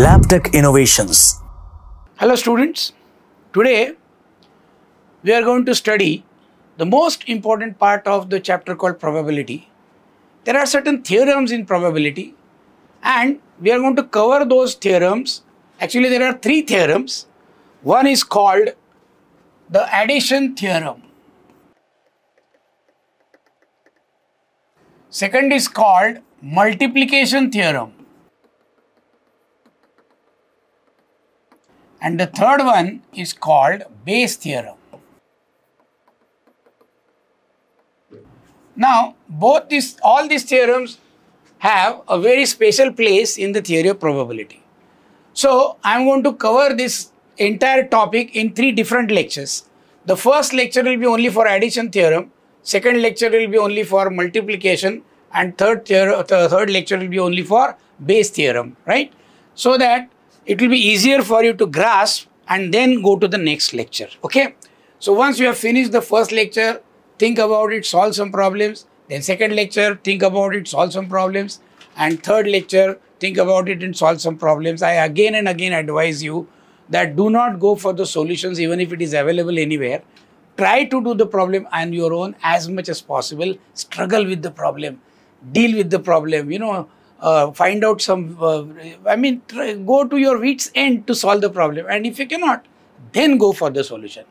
LabTech Innovations. Hello students, today we are going to study the most important part of the chapter called probability. There are certain theorems in probability and we are going to cover those theorems. Actually there are three theorems. One is called the addition theorem. Second is called multiplication theorem. And the third one is called Bayes theorem. Now, both these, all these theorems have a very special place in the theory of probability. So, I am going to cover this entire topic in three different lectures. The first lecture will be only for addition theorem, second lecture will be only for multiplication, and third, theor third lecture will be only for Bayes theorem, right? So that it will be easier for you to grasp and then go to the next lecture, okay? So once you have finished the first lecture, think about it, solve some problems. Then second lecture, think about it, solve some problems. And third lecture, think about it and solve some problems. I again and again advise you that do not go for the solutions even if it is available anywhere. Try to do the problem on your own as much as possible. Struggle with the problem. Deal with the problem. You know, uh, find out some, uh, I mean, try, go to your wits end to solve the problem. And if you cannot, then go for the solution.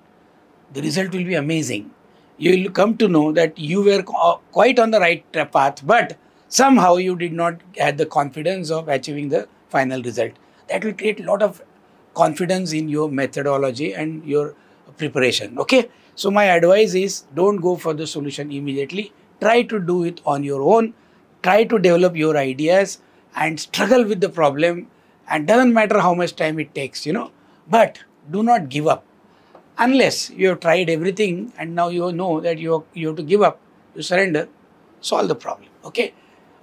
The result will be amazing. You will come to know that you were quite on the right path, but somehow you did not have the confidence of achieving the final result. That will create a lot of confidence in your methodology and your preparation. Okay. So my advice is don't go for the solution immediately. Try to do it on your own try to develop your ideas and struggle with the problem and doesn't matter how much time it takes you know. But do not give up. Unless you have tried everything and now you know that you have, you have to give up you surrender solve the problem okay?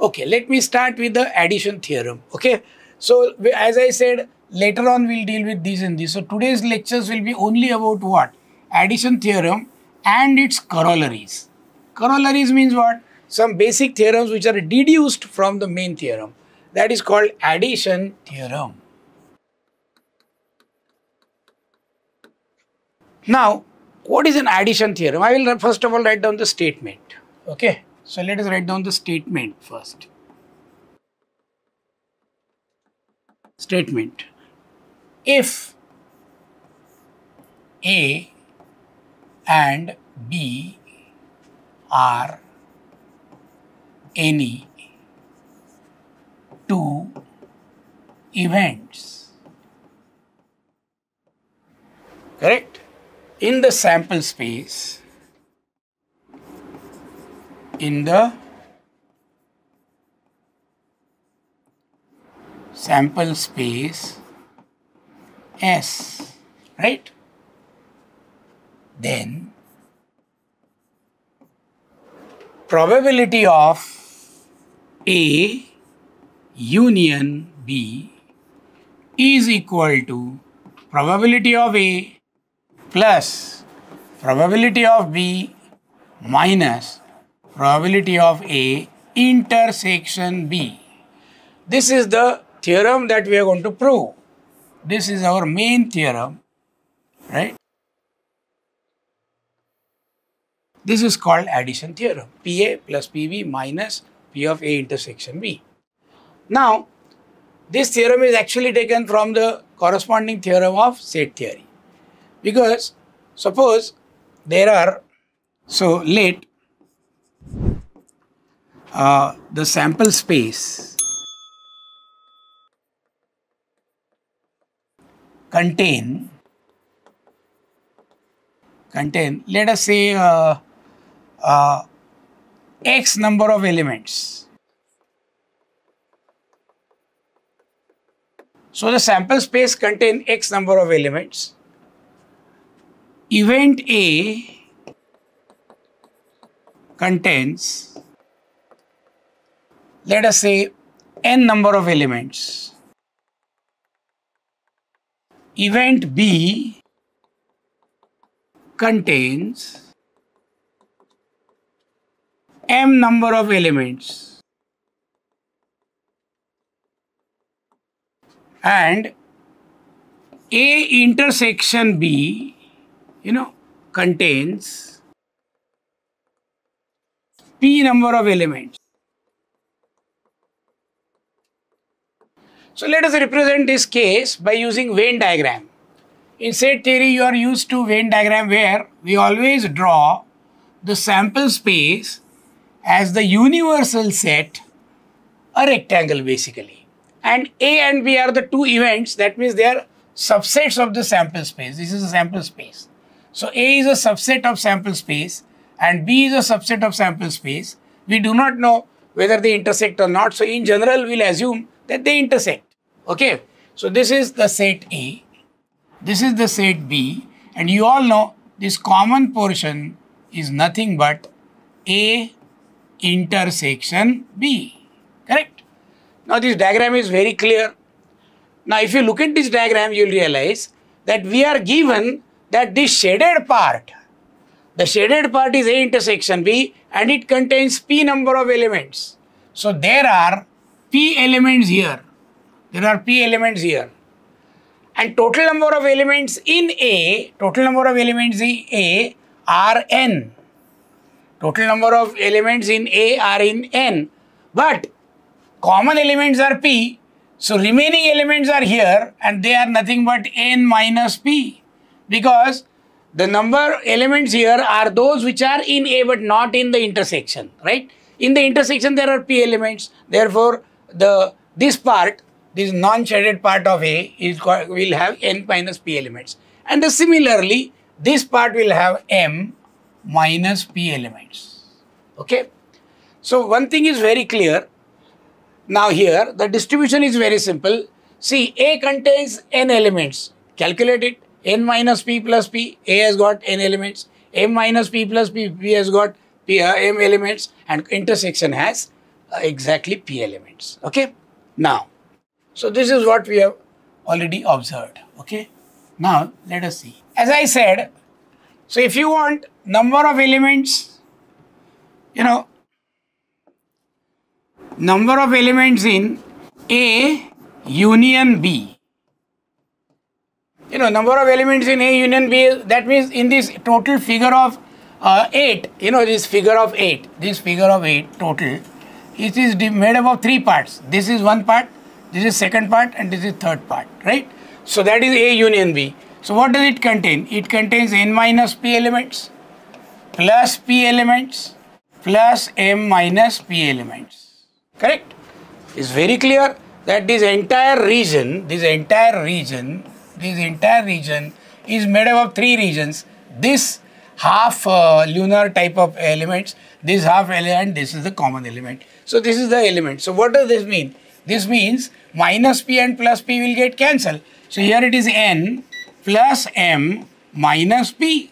Okay let me start with the addition theorem okay? So as i said later on we'll deal with these and these. So today's lectures will be only about what? Addition theorem and its corollaries. Corollaries means what some basic theorems which are deduced from the main theorem. That is called addition theorem. Now, what is an addition theorem? I will first of all write down the statement. Okay. So, let us write down the statement first. Statement. If A and B are any two events. Correct? In the sample space, in the sample space S, right? Then probability of a union B is equal to probability of A plus probability of B minus probability of A intersection B. This is the theorem that we are going to prove. This is our main theorem, right? This is called addition theorem. PA plus PB minus Of A intersection B. Now, this theorem is actually taken from the corresponding theorem of set theory. Because suppose there are, so let uh, the sample space contain contain let us say uh, uh, x number of elements. So the sample space contain x number of elements. Event A contains, let us say, n number of elements. Event B contains m number of elements. and A intersection B, you know, contains P number of elements. So let us represent this case by using Venn diagram. In set theory, you are used to Venn diagram where we always draw the sample space as the universal set, a rectangle basically. And A and B are the two events, that means they are subsets of the sample space. This is a sample space. So A is a subset of sample space and B is a subset of sample space. We do not know whether they intersect or not. So in general, we'll assume that they intersect. Okay. So this is the set A this is the set B and you all know this common portion is nothing but A intersection B. Correct? Now this diagram is very clear. Now if you look at this diagram you will realize that we are given that this shaded part, the shaded part is A intersection B and it contains P number of elements. So there are P elements here. There are P elements here and total number of elements in A, total number of elements in A are n. Total number of elements in A are in n. But common elements are P. So remaining elements are here and they are nothing but n minus P. Because the number elements here are those which are in A but not in the intersection, right? In the intersection there are P elements. Therefore, the this part this non-shaded part of A is will have n minus p elements. And similarly, this part will have m minus p elements. Okay. So one thing is very clear. Now here, the distribution is very simple. See, A contains n elements. Calculate it. n minus p plus p. A has got n elements. m minus p plus p. p has got p, uh, m elements. And intersection has uh, exactly p elements. Okay. Now, so this is what we have already observed. Okay. Now let us see. As I said, so if you want number of elements, you know, number of elements in A union B. You know, number of elements in A union B, that means in this total figure of uh, 8, you know, this figure of 8, this figure of 8 total, it is made up of three parts. This is one part, this is second part and this is third part, right? So that is A union B. So what does it contain? It contains n minus p elements plus p elements plus m minus p elements. Correct? It's very clear that this entire region, this entire region, this entire region is made up of three regions. This half uh, lunar type of elements, this half element, this is the common element. So this is the element. So what does this mean? This means minus p and plus p will get cancelled. So here it is n plus m minus p.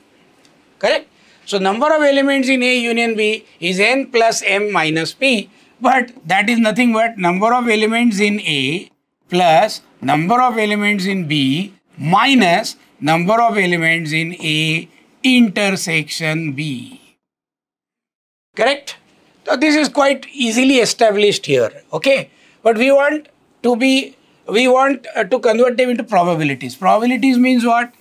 Correct? So number of elements in A union B is n plus m minus p. But that is nothing but number of elements in A plus number of elements in B minus number of elements in A intersection B. Correct? So this is quite easily established here. Okay. But we want to be, we want uh, to convert them into probabilities. Probabilities means what?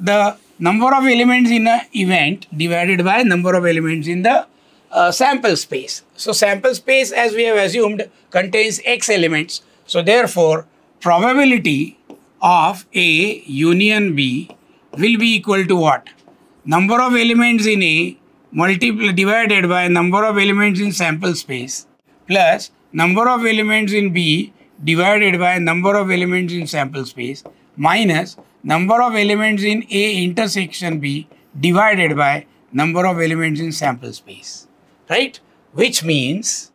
The number of elements in an event divided by number of elements in the uh, sample space. So sample space as we have assumed contains x elements. So therefore probability of A union B will be equal to what? Number of elements in A multiplied divided by number of elements in sample space plus number of elements in B divided by number of elements in sample space minus number of elements in A intersection B divided by number of elements in sample space. Right? Which means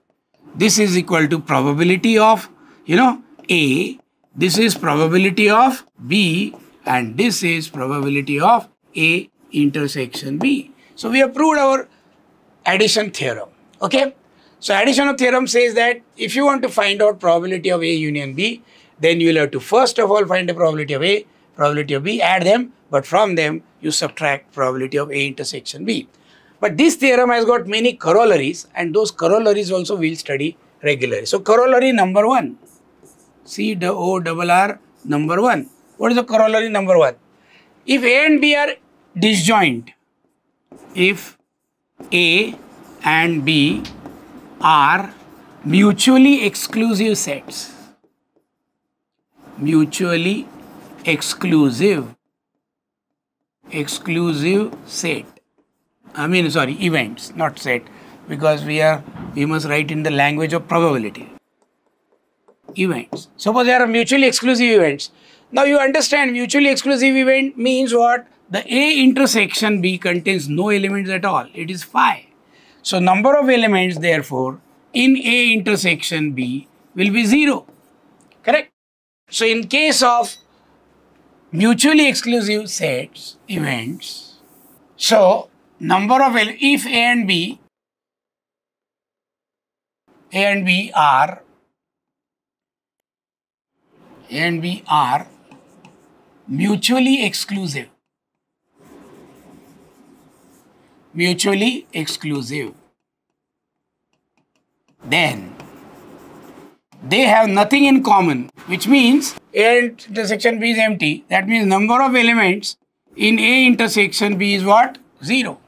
this is equal to probability of, you know, A, this is probability of B and this is probability of A intersection B. So we have proved our addition theorem. Okay? So addition of theorem says that if you want to find out probability of A union B, then you will have to first of all find the probability of A, probability of B, add them, but from them you subtract probability of A intersection B. But this theorem has got many corollaries and those corollaries also we'll study regularly. So corollary number one, C O double R number 1. What is the corollary number 1? If A and B are disjoint, if A and B are mutually exclusive sets, mutually exclusive, exclusive set. I mean, sorry, events, not set, because we are we must write in the language of probability. Events. Suppose there are mutually exclusive events. Now you understand mutually exclusive event means what? The A intersection B contains no elements at all. It is phi. So number of elements therefore in A intersection B will be 0. Correct? So in case of mutually exclusive sets, events, so number of, if A and B, A and B are, A and B are mutually exclusive, mutually exclusive, then they have nothing in common, which means A intersection B is empty. That means number of elements in A intersection B is what? 0.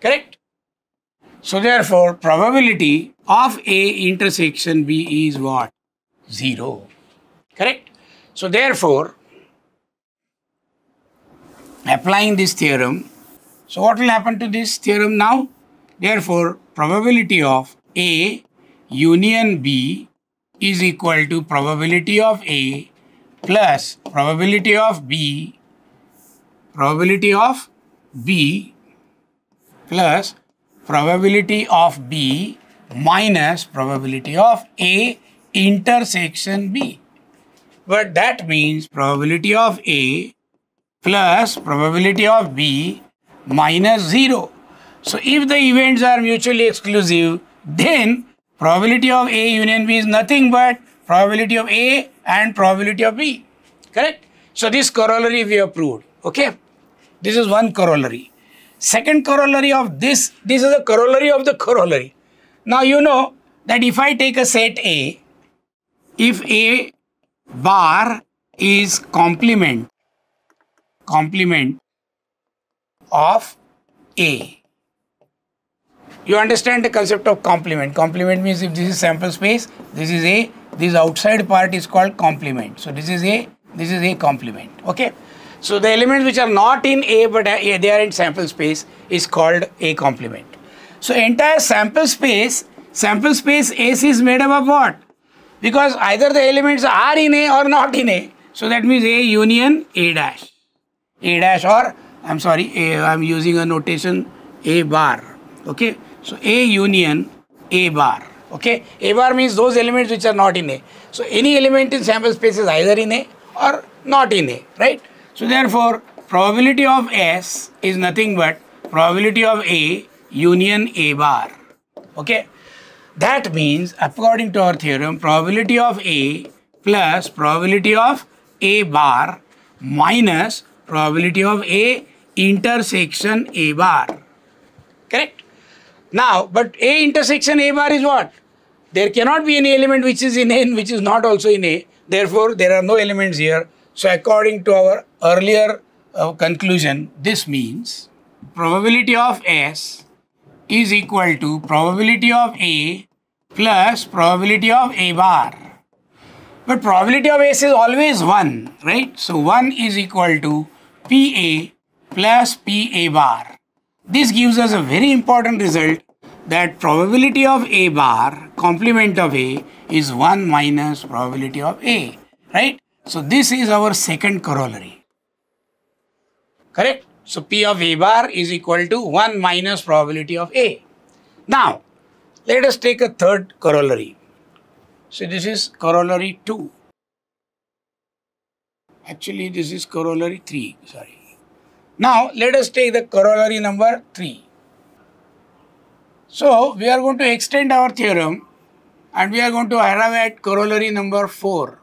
Correct? So therefore, probability of A intersection B is what? 0. Correct? So therefore, applying this theorem, so what will happen to this theorem now? Therefore, probability of A union B is equal to probability of A plus probability of B, probability of B plus probability of B minus probability of A intersection B. But that means probability of A plus probability of B minus 0. So if the events are mutually exclusive, then probability of A union B is nothing but probability of A and probability of B. Correct? So this corollary we have proved. Okay? This is one corollary. Second corollary of this, this is a corollary of the corollary. Now you know that if I take a set A, if A bar is complement, complement of A, you understand the concept of complement. Complement means if this is sample space, this is A, this outside part is called complement. So this is A, this is A complement. Okay. So the elements which are not in A but they are in sample space is called A complement. So entire sample space, sample space S is made up of what? Because either the elements are in A or not in A. So that means A union A dash. A dash or I'm sorry, A, I'm using a notation A bar. Okay. So A union A bar. Okay. A bar means those elements which are not in A. So any element in sample space is either in A or not in A. Right. So therefore probability of S is nothing but probability of A union A bar. Okay. That means according to our theorem probability of A plus probability of A bar minus probability of A intersection A bar. Correct? Now, but A intersection A bar is what? There cannot be any element which is in A which is not also in A. Therefore, there are no elements here. So, according to our earlier uh, conclusion, this means probability of S is equal to probability of A plus probability of A bar. But probability of S is always 1, right? So 1 is equal to PA plus PA bar. This gives us a very important result that probability of A bar, complement of A, is 1 minus probability of A, right? So this is our second corollary. Correct? So P of A bar is equal to 1 minus probability of A. Now, let us take a third corollary. So this is corollary 2. Actually, this is corollary 3, sorry. Now, let us take the corollary number 3. So, we are going to extend our theorem and we are going to arrive at corollary number 4.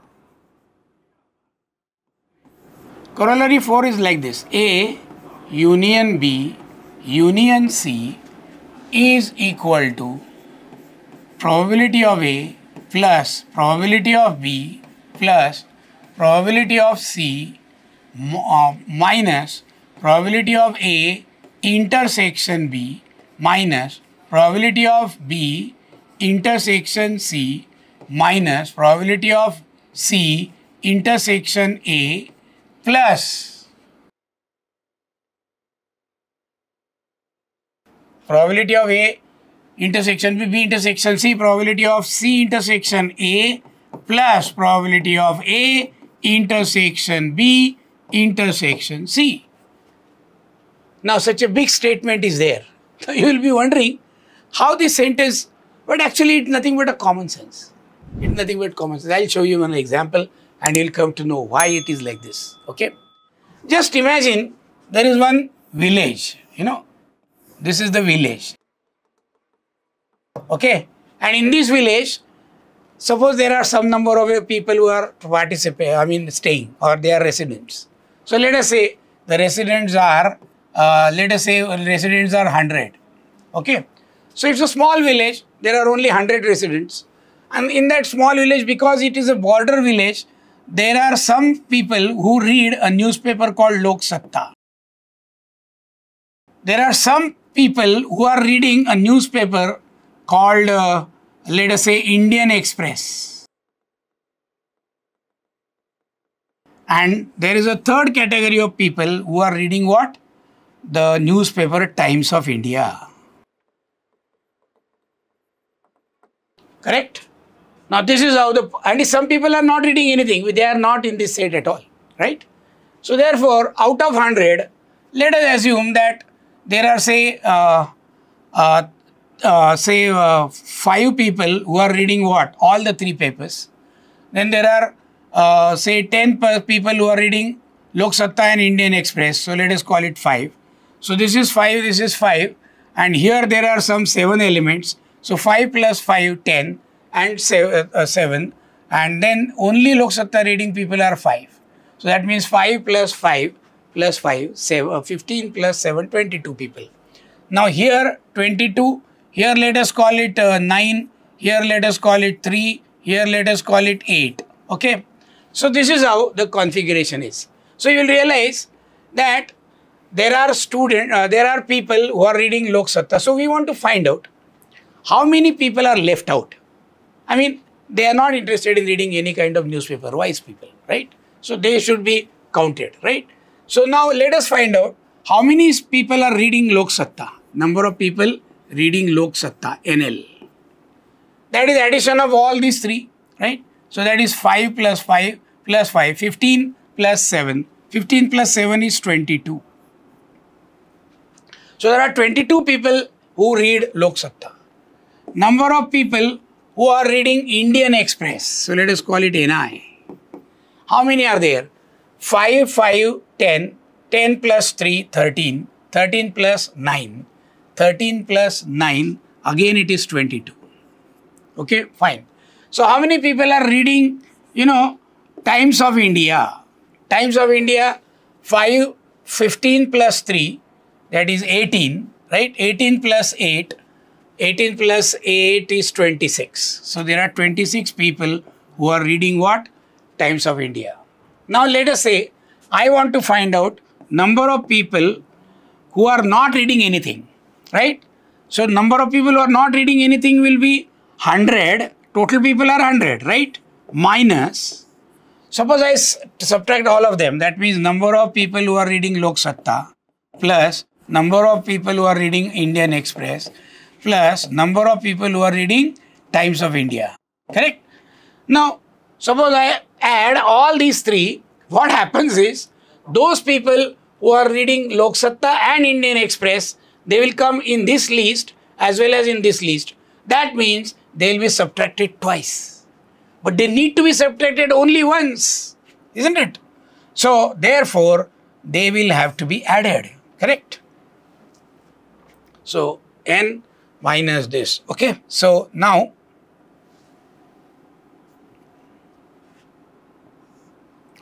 Corollary 4 is like this A union B union C is equal to probability of A plus probability of B plus probability of C uh, minus probability of A intersection B minus probability of B intersection C minus probability of C intersection A plus. Probability of A intersection B, B intersection C, probability of C intersection A plus probability of A intersection B intersection C. Now such a big statement is there. So you will be wondering how this sentence, but actually it's nothing but a common sense. It's nothing but common sense. I'll show you one example and you'll come to know why it is like this. Okay. Just imagine there is one village, you know, this is the village. Okay. And in this village, suppose there are some number of people who are participating, I mean staying or they are residents. So let us say the residents are, uh, let us say residents are 100. Okay. So it's a small village, there are only 100 residents. And in that small village, because it is a border village, there are some people who read a newspaper called Lok Satta. There are some people who are reading a newspaper called, uh, let us say, Indian Express. And there is a third category of people who are reading what? The newspaper Times of India. Correct? Now this is how the, and some people are not reading anything, they are not in this set at all, right? So therefore, out of 100, let us assume that there are say, uh, uh, uh, say uh, five people who are reading what? All the three papers. Then there are uh, say 10 people who are reading Lok Satta and Indian Express. So let us call it 5. So this is 5, this is 5 and here there are some 7 elements. So 5 plus 5, 10 and seven, uh, 7 and then only Lok Satta reading people are 5. So that means 5 plus 5 plus 5, seven, uh, 15 plus 7, 22 people. Now here 22, here let us call it uh, 9, here let us call it 3, here let us call it 8. Okay. So this is how the configuration is. So you will realize that there are student, uh, there are people who are reading Lok Satta. So we want to find out how many people are left out. I mean, they are not interested in reading any kind of newspaper, wise people, right? So they should be counted, right? So now let us find out how many people are reading Lok Satta. Number of people reading Lok Satta, NL. That is addition of all these three, right? So that is 5 plus 5 plus 5, 15 plus 7. 15 plus 7 is 22. So there are 22 people who read Lok Satta. Number of people who are reading Indian Express. So let us call it NI. How many are there? 5, 5, 10, 10 plus 3, 13, 13 plus 9, 13 plus 9, again it is 22. Okay, fine. So how many people are reading, you know, Times of India? Times of India, 5, 15 plus 3, that is 18, right? 18 plus 8, 18 plus 8 is 26. So there are 26 people who are reading what? Times of India. Now let us say, I want to find out number of people who are not reading anything, right? So number of people who are not reading anything will be 100, total people are 100, right? Minus, suppose I subtract all of them, that means number of people who are reading Lok Satta plus number of people who are reading Indian Express plus number of people who are reading Times of India. Correct? Now, suppose I add all these three, what happens is those people who are reading Lok Satta and Indian Express, they will come in this list as well as in this list. That means they will be subtracted twice. But they need to be subtracted only once, isn't it? So, therefore, they will have to be added, correct? So, n minus this, okay? So, now,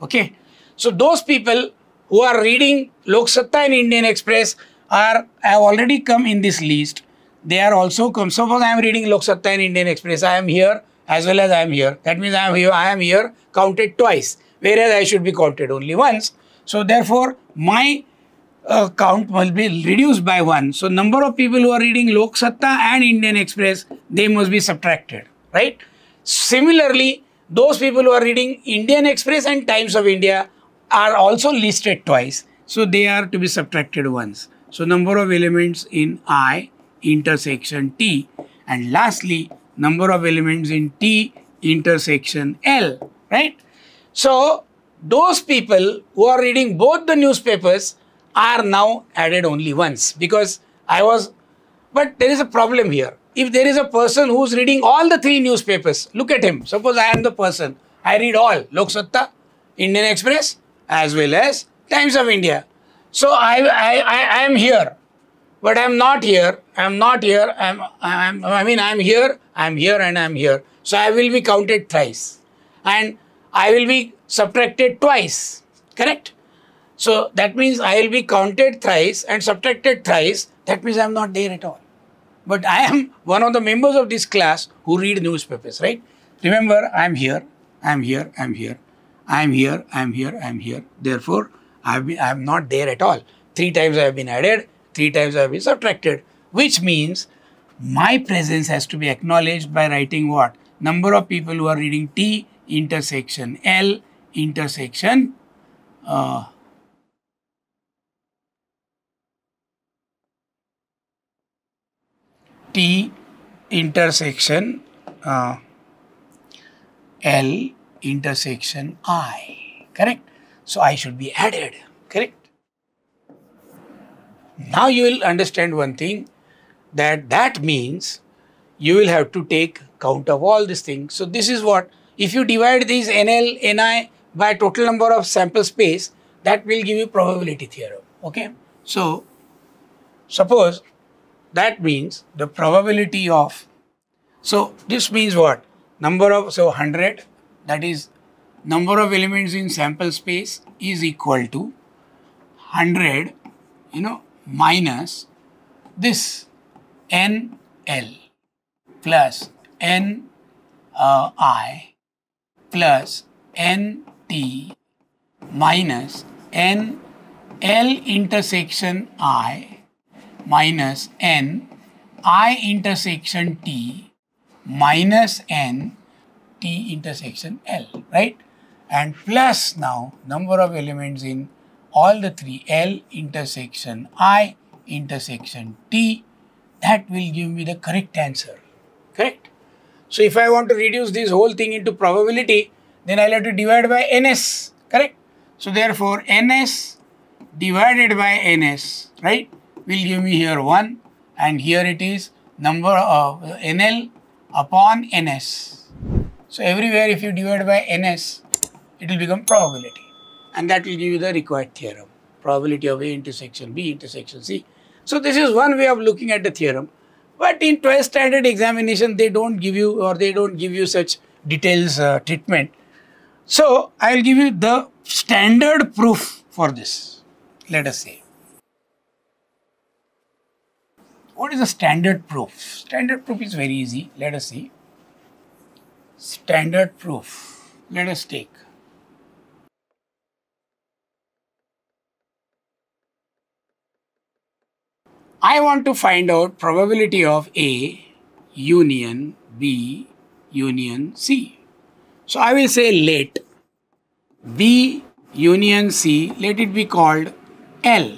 okay? So, those people who are reading Lok Satta and Indian Express are have already come in this list. They are also come. Suppose I am reading Lok Satta and Indian Express. I am here as well as I am here. That means I am here. I am here counted twice. whereas I should be counted only once. So therefore, my uh, count must be reduced by one. So number of people who are reading Lok Satta and Indian Express, they must be subtracted, right? Similarly, those people who are reading Indian Express and Times of India are also listed twice. So they are to be subtracted once. So number of elements in I intersection T and lastly number of elements in T intersection L, right? So those people who are reading both the newspapers are now added only once because I was, but there is a problem here. If there is a person who's reading all the three newspapers, look at him. Suppose I am the person. I read all Lok Satta, Indian Express, as well as Times of India. So I, I, I, am here, but I am not here. I am not here. I am, I mean, I am here, I am here, and I am here. So I will be counted thrice, and I will be subtracted twice. Correct? So that means I will be counted thrice and subtracted thrice. That means I am not there at all. But I am one of the members of this class who read newspapers, right? Remember, I am here, I am here, I am here, I am here, I am here, I am here. Therefore, I am not there at all. Three times I have been added, three times I have been subtracted, which means my presence has to be acknowledged by writing what? Number of people who are reading T intersection L intersection uh, T intersection uh, L intersection I, correct? So I should be added, correct? Now you will understand one thing that that means you will have to take count of all these things. So this is what, if you divide these NL, NI by total number of sample space, that will give you probability theorem, okay? So suppose that means the probability of, so this means what? Number of, so 100, that is number of elements in sample space is equal to 100, you know, minus this NL plus N uh, I plus NT minus N L intersection I minus n i intersection t minus n t intersection l, right? And plus now number of elements in all the three L intersection I intersection T that will give me the correct answer, correct? So if I want to reduce this whole thing into probability, then I'll have to divide by ns, correct? So therefore ns divided by ns, right? will give me here 1 and here it is number of NL upon NS. So everywhere if you divide by NS, it will become probability and that will give you the required theorem. Probability of A intersection B intersection C. So this is one way of looking at the theorem. But in 12th standard examination, they don't give you or they don't give you such details uh, treatment. So I will give you the standard proof for this, let us say. What is the standard proof? Standard proof is very easy. Let us see. Standard proof. Let us take. I want to find out probability of A union B union C. So I will say let B union C, let it be called L.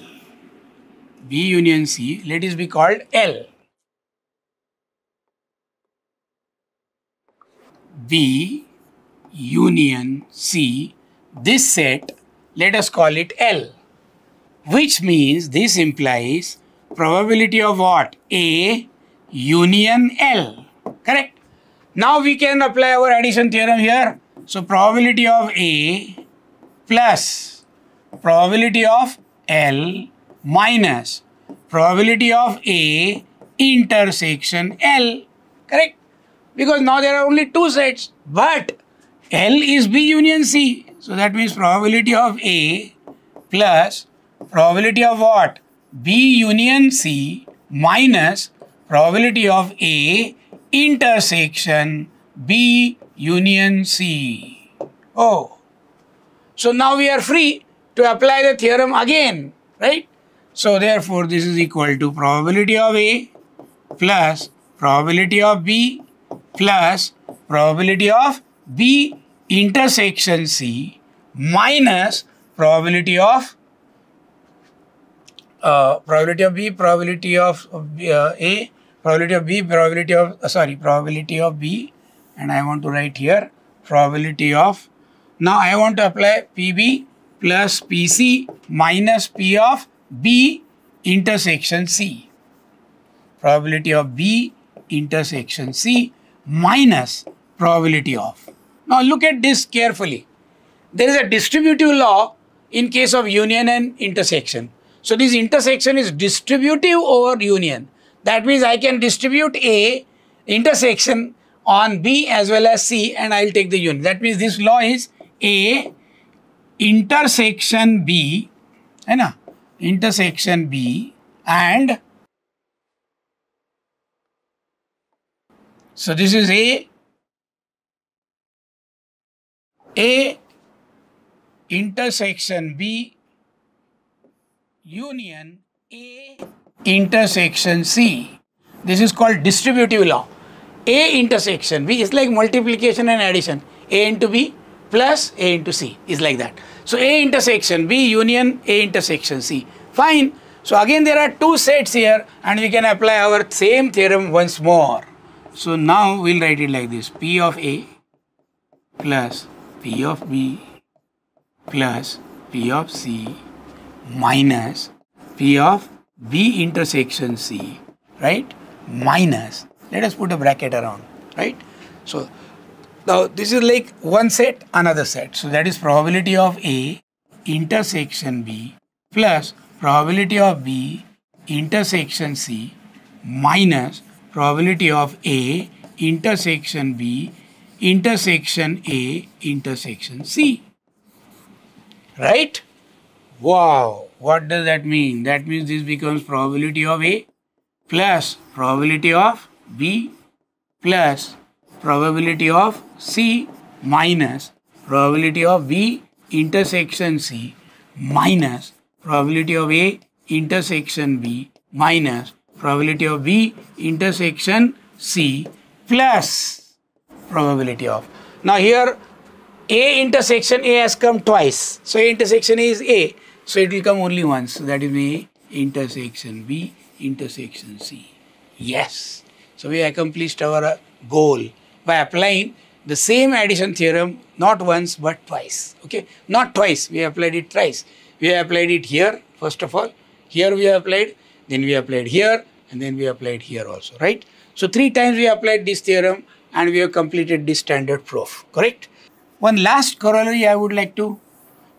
B union C, let it be called L. B union C, this set, let us call it L, which means this implies probability of what? A union L, correct? Now we can apply our addition theorem here. So probability of A plus probability of L minus probability of A intersection L, correct? Because now there are only two sets, but L is B union C. So that means probability of A plus probability of what? B union C minus probability of A intersection B union C. Oh, So now we are free to apply the theorem again, right? So therefore this is equal to probability of A plus probability of B plus probability of B intersection C minus probability of uh, probability of B, probability of uh, A, probability of B, probability of, uh, sorry, probability of B and I want to write here probability of, now I want to apply PB plus PC minus P of B intersection C. Probability of B intersection C minus probability of. Now look at this carefully. There is a distributive law in case of union and intersection. So this intersection is distributive over union. That means I can distribute A intersection on B as well as C and I will take the union. That means this law is A intersection B, ना? intersection B and so this is A A intersection B union A intersection C. This is called distributive law. A intersection B is like multiplication and addition. A into B plus A into C is like that. So A intersection B union A intersection C. Fine. So again there are two sets here and we can apply our same theorem once more. So now we'll write it like this. P of A plus P of B plus P of C minus P of B intersection C, right? Minus, let us put a bracket around, right? So now this is like one set, another set. So that is probability of A intersection B plus probability of B intersection C minus probability of A intersection B intersection A intersection C. Right? Wow, what does that mean? That means this becomes probability of A plus probability of B plus probability of C minus probability of B intersection C minus probability of A intersection B minus probability of B intersection C plus probability of. Now here A intersection A has come twice. So A intersection A is A. So it will come only once. That is A intersection B intersection C. Yes. So we accomplished our uh, goal by applying the same addition theorem not once but twice. Okay. Not twice. We applied it thrice. We applied it here first of all. Here we applied. Then we applied here and then we applied here also. Right. So three times we applied this theorem and we have completed this standard proof. Correct. One last corollary I would like to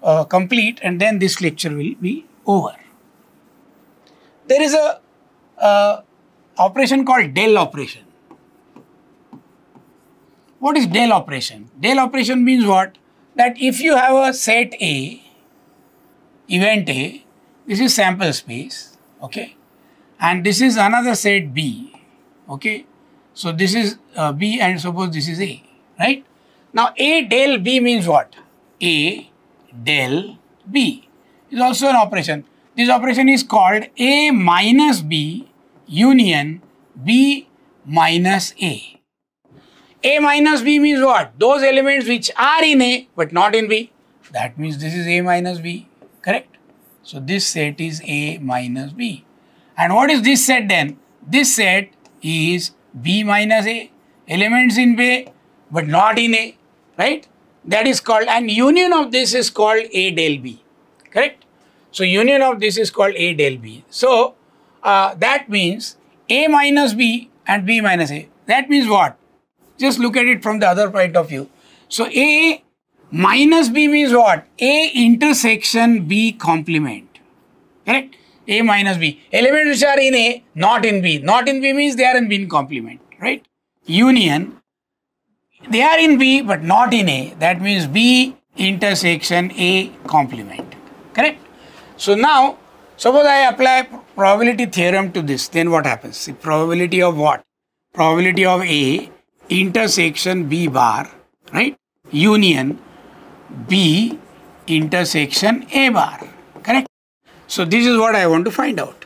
uh, complete and then this lecture will be over. There is a uh, operation called del operation. What is del operation? Del operation means what? That if you have a set A, event A, this is sample space, okay? And this is another set B, okay? So this is uh, B and suppose this is A, right? Now A del B means what? A del B is also an operation. This operation is called A minus B union B minus A. A minus B means what? Those elements which are in A but not in B. That means this is A minus B, correct? So this set is A minus B. And what is this set then? This set is B minus A. Elements in B but not in A, right? That is called, and union of this is called A del B, correct? So union of this is called A del B. So uh, that means A minus B and B minus A. That means what? Just look at it from the other point of view. So A minus B means what? A intersection B complement. Correct? A minus B. Elements which are in A, not in B. Not in B means they are in B complement. Right? Union. They are in B but not in A. That means B intersection A complement. Correct? So now, suppose I apply probability theorem to this, then what happens? The probability of what? Probability of A intersection B bar, right? Union B intersection A bar. Correct? So this is what I want to find out.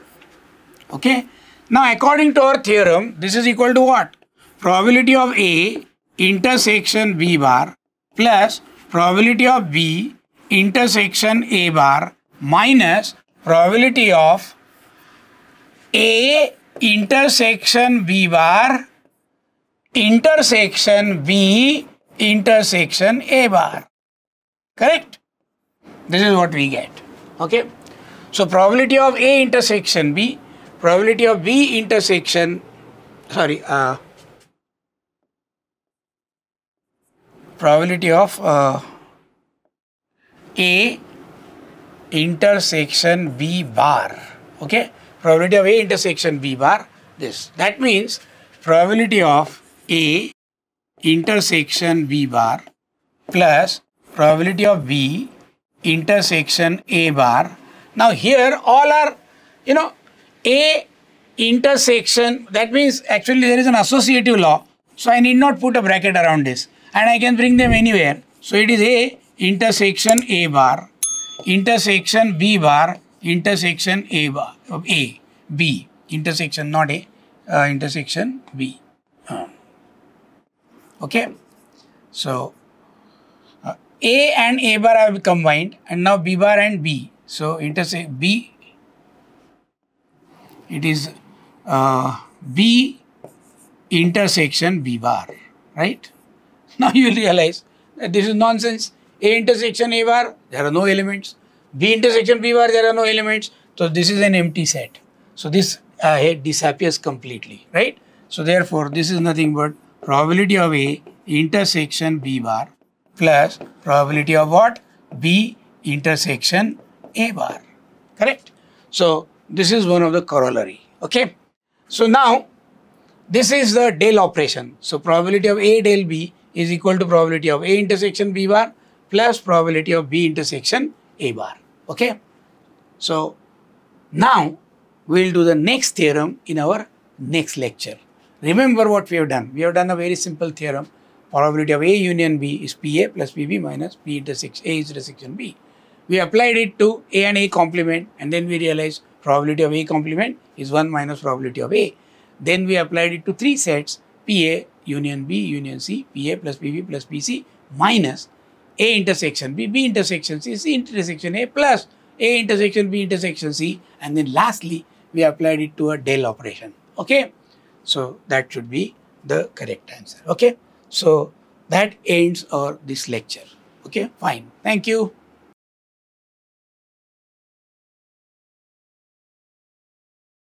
Okay. Now according to our theorem, this is equal to what? Probability of A intersection B bar plus probability of B intersection A bar minus probability of A intersection B bar intersection B intersection A bar. Correct? This is what we get. Okay. So probability of A intersection B, probability of B intersection, sorry, uh, probability of uh, A intersection B bar. Okay. Probability of A intersection B bar, this. That means probability of A intersection B bar plus probability of B intersection A bar. Now here all are, you know, A intersection, that means actually there is an associative law. So I need not put a bracket around this and I can bring them anywhere. So it is A intersection A bar, intersection B bar, intersection A bar, A, B, intersection not A, uh, intersection B. Uh, okay. So a and A bar have combined and now B bar and B. So intersect B, it is uh, B intersection B bar, right? Now you will realize that this is nonsense. A intersection A bar, there are no elements. B intersection B bar, there are no elements. So this is an empty set. So this uh, disappears completely, right? So therefore, this is nothing but probability of A intersection B bar plus probability of what? B intersection A bar. Correct? So this is one of the corollary. Okay. So now this is the del operation. So probability of A del B is equal to probability of A intersection B bar plus probability of B intersection A bar. Okay. So now we will do the next theorem in our next lecture. Remember what we have done. We have done a very simple theorem probability of A union B is PA plus PB minus P intersection A intersection B. We applied it to A and A complement and then we realized probability of A complement is 1 minus probability of A. Then we applied it to three sets PA union B union C, PA plus PB plus PC minus A intersection B, B intersection C, C intersection A plus A intersection B intersection C and then lastly we applied it to a del operation. Okay. So that should be the correct answer. Okay. So that ends our this lecture. Okay, fine. Thank you.